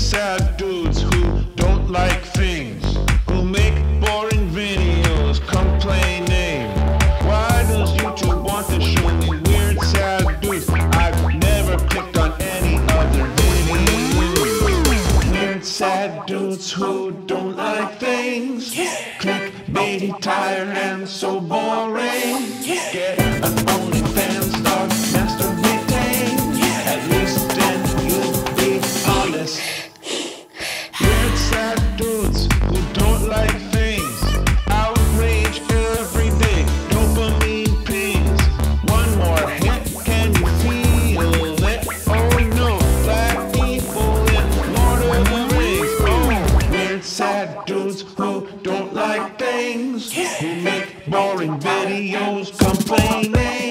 sad dudes who don't like things, who make boring videos complaining. Why does YouTube want to show me weird sad dudes? I've never clicked on any other videos. Weird sad dudes who don't like things. Clickbaity, tired, and so boring. Get sad dudes who don't like things. Who make boring videos complaining.